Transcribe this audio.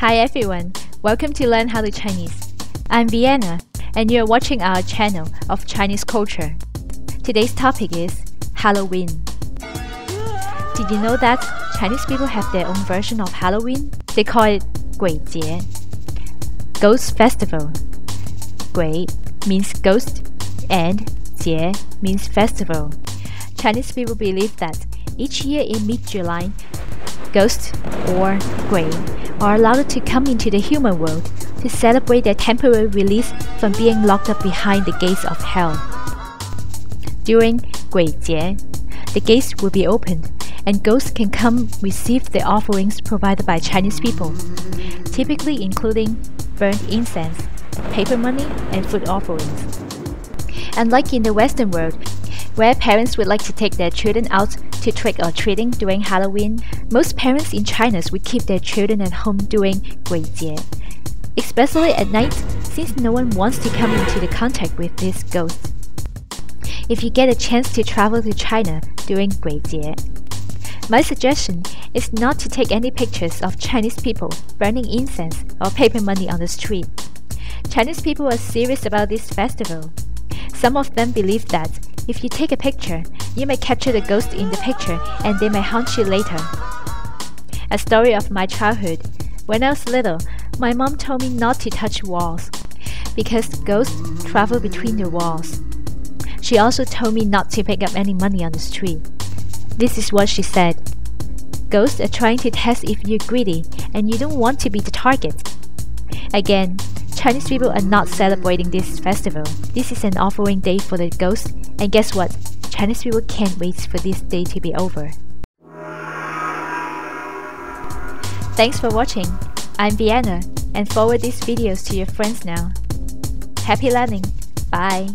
Hi everyone, welcome to Learn How to Chinese. I'm Vienna, and you're watching our channel of Chinese culture. Today's topic is Halloween. Did you know that Chinese people have their own version of Halloween? They call it Gui Jie, Ghost Festival. Gui means ghost, and Jie means festival. Chinese people believe that each year in mid July, ghosts, or grain, are allowed to come into the human world to celebrate their temporary release from being locked up behind the gates of hell. During Gui Jie, the gates will be opened and ghosts can come receive the offerings provided by Chinese people, typically including burnt incense, paper money, and food offerings. And like in the Western world, where parents would like to take their children out to trick or treating during Halloween. Most parents in China would keep their children at home during Guijie, especially at night since no one wants to come into the contact with these ghosts. If you get a chance to travel to China during Guijie, my suggestion is not to take any pictures of Chinese people burning incense or paper money on the street. Chinese people are serious about this festival. Some of them believe that if you take a picture, you may capture the ghost in the picture and they may haunt you later. A story of my childhood. When I was little, my mom told me not to touch walls because ghosts travel between the walls. She also told me not to pick up any money on the street. This is what she said. Ghosts are trying to test if you're greedy and you don't want to be the target. Again, Chinese people are not celebrating this festival. This is an offering day for the ghosts, and guess what? Chinese people can't wait for this day to be over. Thanks for watching. I'm Vienna, and forward these videos to your friends now. Happy learning. Bye.